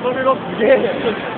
Somebody don't get it.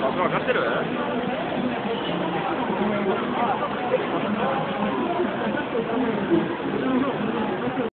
分かってる